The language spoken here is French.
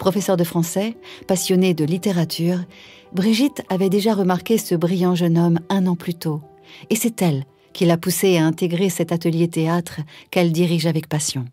Professeur de français, passionnée de littérature, Brigitte avait déjà remarqué ce brillant jeune homme un an plus tôt, et c'est elle qui l'a poussé à intégrer cet atelier théâtre qu'elle dirige avec passion.